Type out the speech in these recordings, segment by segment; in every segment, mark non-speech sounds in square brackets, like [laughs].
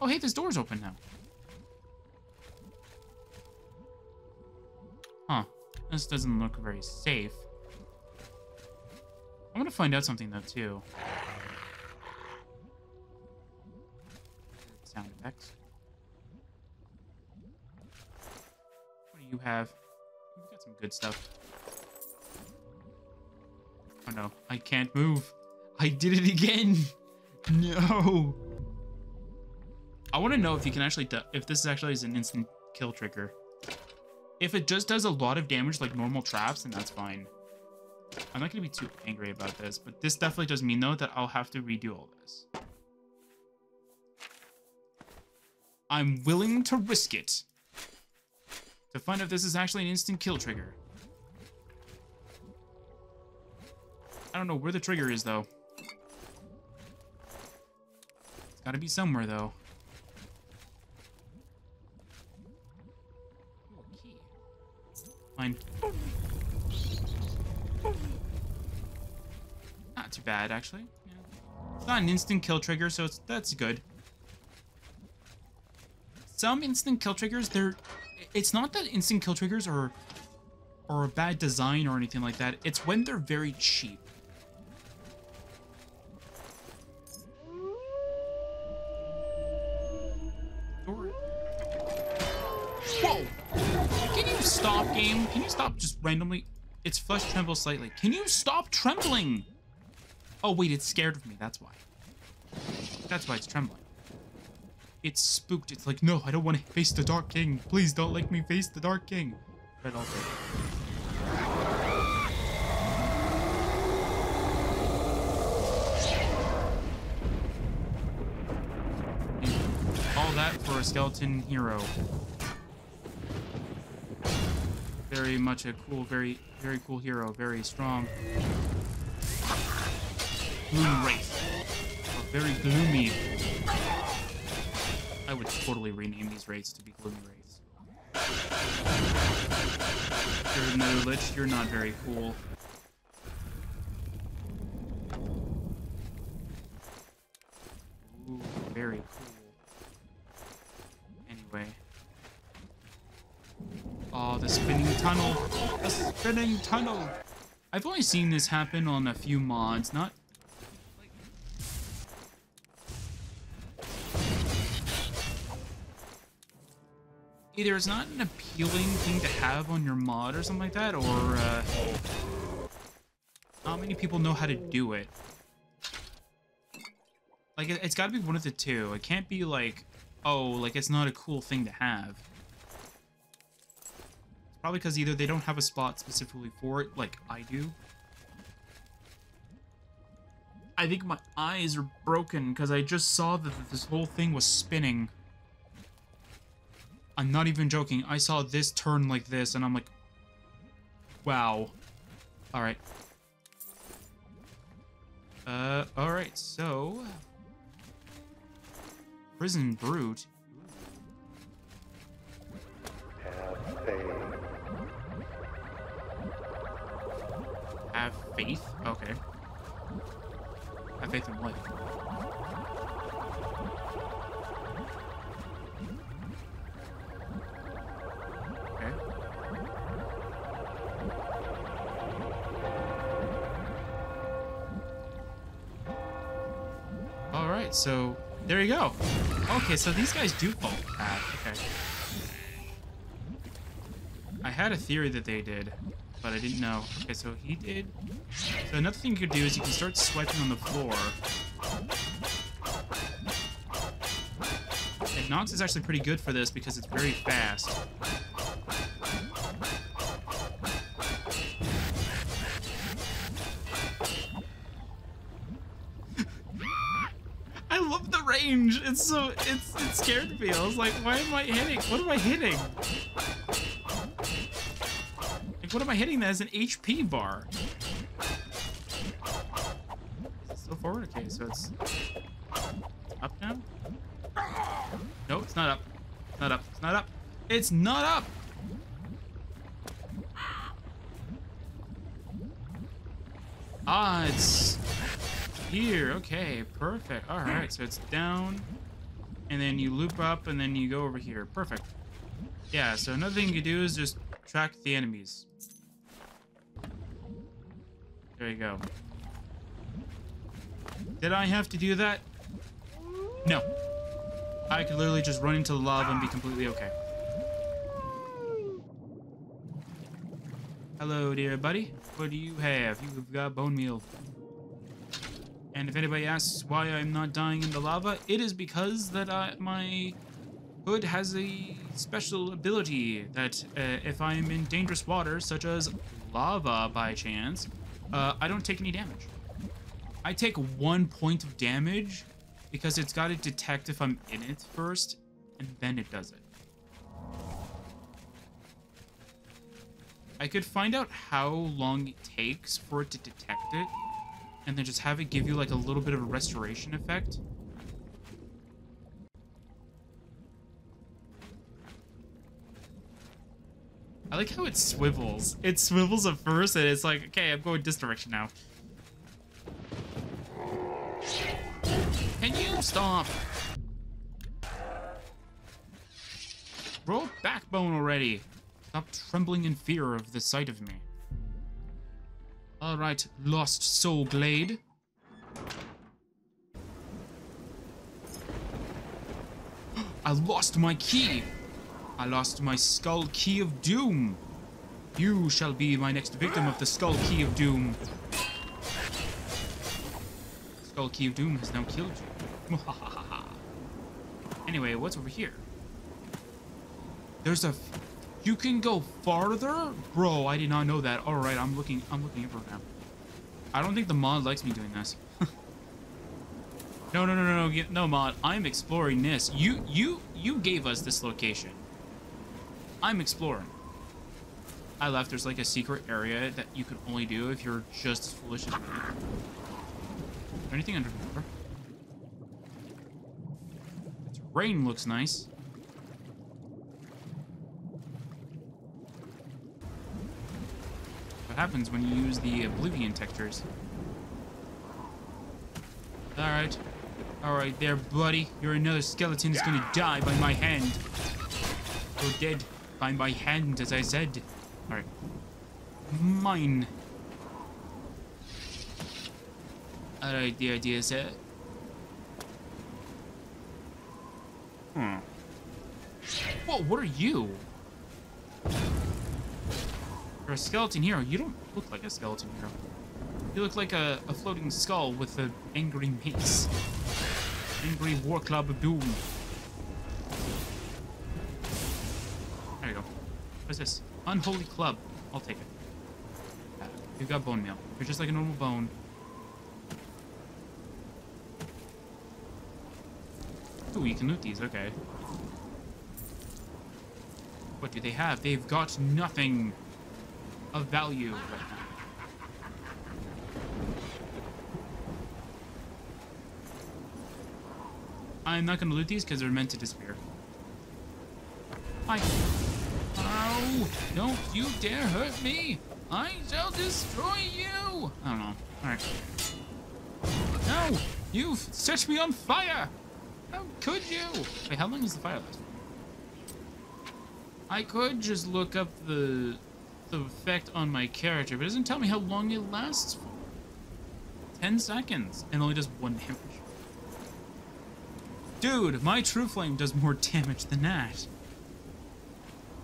Oh, hey, this door's open now. Huh. This doesn't look very safe. I'm gonna find out something, though, too. Sound effects. What do you have? We've got some good stuff. Oh no, I can't move. I did it again. [laughs] No. I want to know if you can actually, if this is actually is an instant kill trigger. If it just does a lot of damage like normal traps, then that's fine. I'm not going to be too angry about this, but this definitely does mean, though, that I'll have to redo all this. I'm willing to risk it to find out if this is actually an instant kill trigger. I don't know where the trigger is, though. It's gotta be somewhere, though. Fine. Not too bad, actually. Yeah. It's not an instant kill trigger, so it's that's good. Some instant kill triggers, they're... It's not that instant kill triggers are, are a bad design or anything like that. It's when they're very cheap. Whoa! Stop, game? Can you stop just randomly? Its flesh trembles slightly. Can you stop trembling? Oh, wait, it's scared of me. That's why. That's why it's trembling. It's spooked. It's like, no, I don't want to face the Dark King. Please don't let me face the Dark King. All that for a skeleton hero. Very much a cool, very, very cool hero. Very strong. Gloom Wraith. A very gloomy. I would totally rename these wraiths to be Gloomy Wraiths. You're another Lich, you're not very cool. Oh, the spinning tunnel! The spinning tunnel! I've only seen this happen on a few mods, not either it's not an appealing thing to have on your mod or something like that, or uh, not many people know how to do it. Like, it's got to be one of the two. It can't be like, oh, like it's not a cool thing to have. Probably because either they don't have a spot specifically for it, like I do. I think my eyes are broken because I just saw that this whole thing was spinning. I'm not even joking. I saw this turn like this, and I'm like, wow. All right. Uh, all right. So, prison brute. Have faith. Okay. Have faith in what? Okay. All right, so there you go. Okay, so these guys do fall path. Okay. I had a theory that they did, but I didn't know. Okay, so he did. So another thing you could do is you can start swiping on the floor. And Nox is actually pretty good for this because it's very fast. [laughs] I love the range. It's so it's it scared me. I was like, why am I hitting? What am I hitting? Like, what am I hitting that as an HP bar? Still forward? Okay, so it's up now? No, it's not up. It's not up. It's not up. It's not up! Ah, it's here. Okay, perfect. All right, so it's down. and then you loop up, and then you go over here. Perfect. Yeah, so another thing you do is just track the enemies. There you go. Did I have to do that? No. I could literally just run into the lava and be completely okay. Hello, dear buddy. What do you have? You've got bone meal. And if anybody asks why I'm not dying in the lava, it is because that I, my hood has a special ability that uh, if I'm in dangerous water, such as lava by chance, uh, I don't take any damage. I take one point of damage because it's got to detect if I'm in it first, and then it does it. I could find out how long it takes for it to detect it, and then just have it give you like a little bit of a restoration effect. I like how it swivels. It swivels at first, and it's like, okay, I'm going this direction now. Can you stop? Broke backbone already. Stop trembling in fear of the sight of me. Alright, lost soul glade. [gasps] I lost my key. I lost my skull key of doom. You shall be my next victim of the skull key of doom. Skull key of doom has now killed you. anyway, what's over here? There's a you can go farther? Bro, I did not know that. All right, I'm looking I'm looking for now. I don't think the mod likes me doing this. no, no, no, no, no, no, mod. I'm exploring this. You you you gave us this location. I'm exploring. I left. There's like a secret area that you can only do if you're just as foolish as me. Anything under there? Rain looks nice. What happens when you use the Oblivion textures. Alright. Alright there, buddy. You're another skeleton that's gonna die by my hand. You're dead by my hand, as I said. Alright. Mine. Alright, the idea is that... Hmm. Whoa, what are you? You're a skeleton hero. You don't look like a skeleton hero. You look like a, a floating skull with an angry mace. Angry war club doom. What's this? Unholy club. I'll take it. Uh, You've got bone meal. You're just like a normal bone. Ooh, you can loot these. Okay. What do they have? They've got nothing of value right now. I'm not going to loot these because they're meant to disappear. Hi. Don't you dare hurt me! I shall destroy you! I don't know. Alright. No! You've set me on fire! How could you? Wait, how long is the fire last? I could just look up the the effect on my character, but it doesn't tell me how long it lasts for. 10 seconds, and only does one damage. Dude, my True Flame does more damage than that.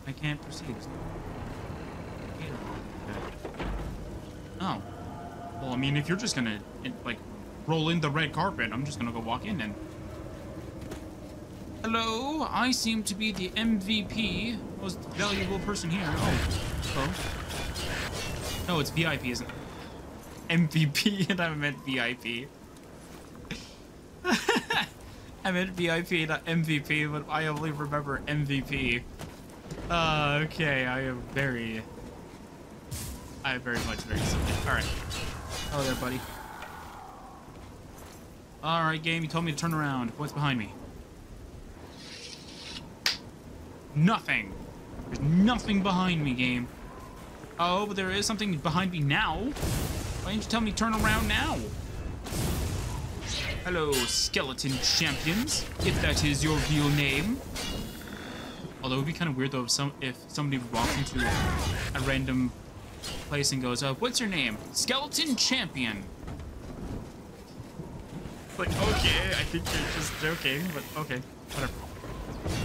I can't proceed. Oh. Well, I mean, if you're just gonna, like, roll in the red carpet, I'm just gonna go walk in and... Hello, I seem to be the MVP, most valuable person here. Oh. No, it's VIP, isn't it? MVP, [laughs] and I meant VIP. [laughs] I meant VIP, not MVP, but I only remember MVP. Uh, okay, I am very... I am very much very silly. Alright. Hello there, buddy. Alright, game, you told me to turn around. What's behind me? Nothing! There's nothing behind me, game. Oh, but there is something behind me now. Why didn't you tell me to turn around now? Hello, skeleton champions, if that is your real name. Although it would be kind of weird though if some if somebody walks into a random place and goes, uh, "What's your name?" Skeleton champion. Like, okay, I think you're just joking, but okay, whatever.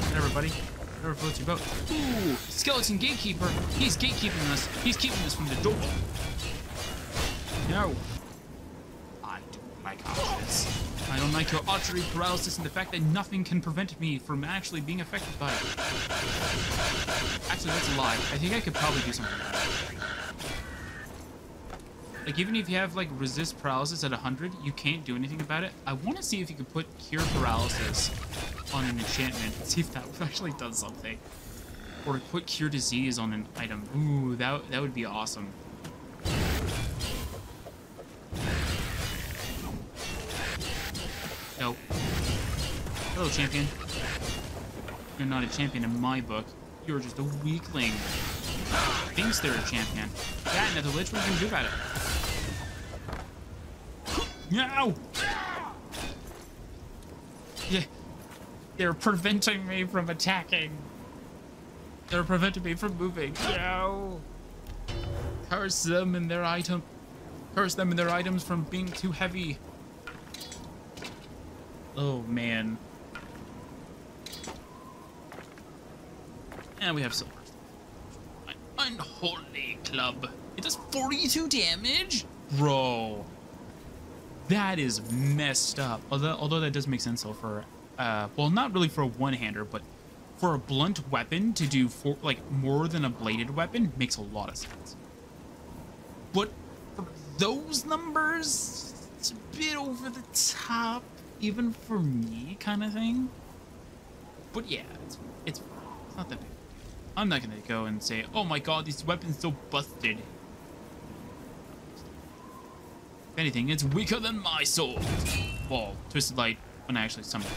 Whatever, buddy. Whatever floats your boat. Ooh, skeleton gatekeeper. He's gatekeeping us. He's keeping us from the door. No. I don't like archers. I don't like your archery paralysis and the fact that nothing can prevent me from actually being affected by it. Actually, that's a lie. I think I could probably do something about it. Like, even if you have, like, resist paralysis at 100, you can't do anything about it. I want to see if you could put cure paralysis on an enchantment and [laughs] see if that actually does something. Or put cure disease on an item. Ooh, that, that would be awesome. Nope. Hello, champion. You're not a champion in my book. You're just a weakling. Thinks they're a champion. Yeah, Nether Lich, what are you gonna do about it? No! Yeah. They're preventing me from attacking. They're preventing me from moving. No! Curse them and their item. Curse them and their items from being too heavy. Oh, man. And we have silver. My unholy club. It does 42 damage? Bro. That is messed up. Although, although that does make sense though for, uh, well, not really for a one-hander, but for a blunt weapon to do for like more than a bladed weapon makes a lot of sense. But for those numbers, it's a bit over the top, even for me, kind of thing. But yeah, it's it's, it's not that big. I'm not gonna go and say, oh my god, these weapons so busted. If anything, it's weaker than my sword. Well, Twisted Light when I actually summon it.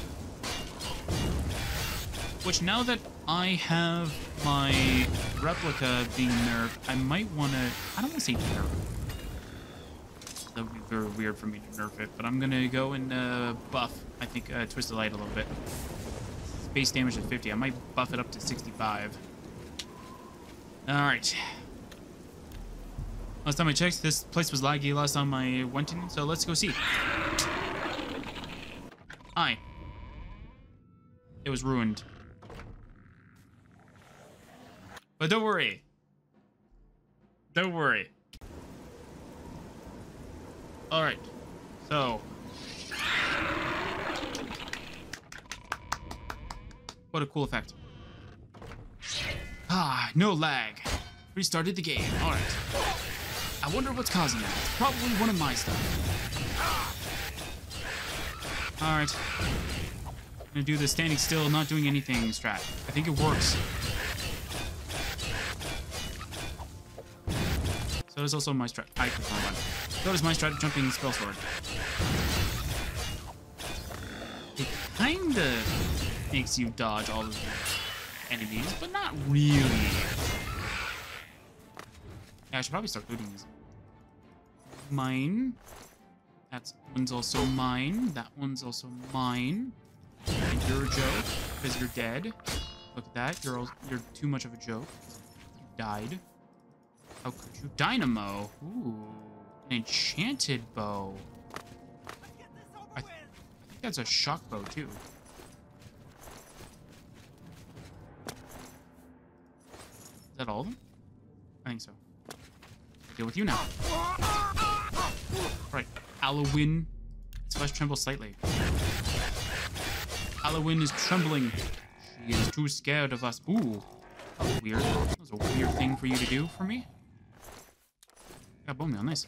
Which now that I have my replica being nerfed, I might want to, I don't want to say nerf. That would be very weird for me to nerf it, but I'm to go and uh, buff, I think, uh, Twisted Light a little bit. Base damage is 50. I might buff it up to 65. Alright. Last time I checked, this place was laggy last time I went in, so let's go see. Hi. It was ruined. But don't worry. Don't worry. Alright. So. What a cool effect. Ah, no lag. Restarted the game. Alright. I wonder what's causing that. It's probably one of my stuff. Alright. I'm gonna do the standing still, not doing anything strat. I think it works. So there's also my strat. I prefer one. So does my strat jumping spell sword. It kinda makes you dodge all the enemies, but not really. Yeah, I should probably start looting these. Mine. That one's also mine. That one's also mine. And you're a joke because you're dead. Look at that. You're you're too much of a joke. You died. How could you? Dynamo. Ooh, enchanted bow. I, th I think that's a shock bow too. Is that all of them? I think so. I deal with you now. Right. Alwyn. Its flesh trembles slightly. Alwyn is trembling. She is too scared of us. Ooh. That was weird. That was a weird thing for you to do for me. Got bone meal. Nice.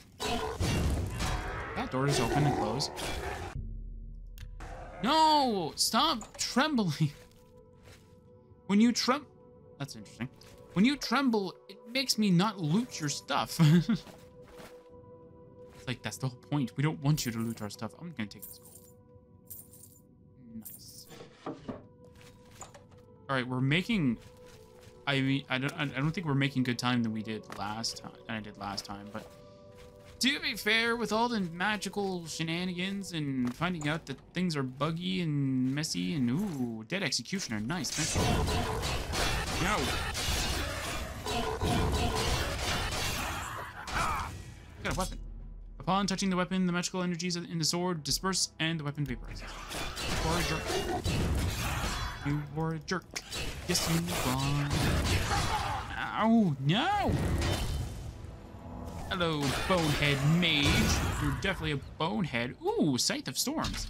That door is open and closed. No! Stop trembling. [laughs] When you trem... That's interesting. When you tremble, it makes me not loot your stuff. [laughs] it's like, that's the whole point. We don't want you to loot our stuff. I'm gonna take this gold. Nice. All right, we're making... I mean, I don't, I don't think we're making good time than we did last time. Than I did last time, but To be fair, with all the magical shenanigans and finding out that things are buggy and messy and ooh, dead executioner, nice. No. Got a weapon. Upon touching the weapon, the magical energies in the sword disperse and the weapon vaporizes. You are a jerk. You were a jerk. Yes, you are. Ow, no! Hello, bonehead mage. You're definitely a bonehead. Ooh, Scythe of Storms.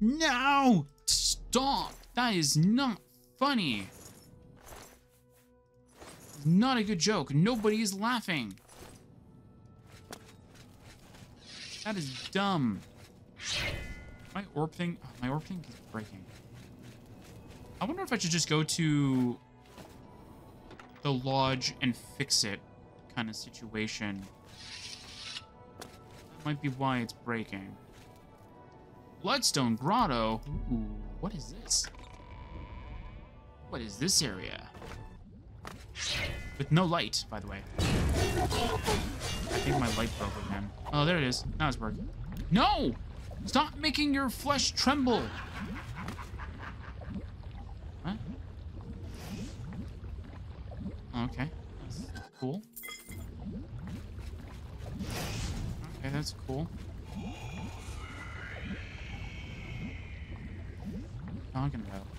No! Stop! That is not funny. Not a good joke. Nobody is laughing. That is dumb. My orb thing, oh, my orb thing is breaking. I wonder if I should just go to the lodge and fix it kind of situation. That might be why it's breaking. Bloodstone Grotto. Ooh, what is this? What is this area? With no light, by the way. I think my light broke again. Oh, there it is. Now it's working. No! Stop making your flesh tremble! Okay. That's cool. That's cool. Talking about.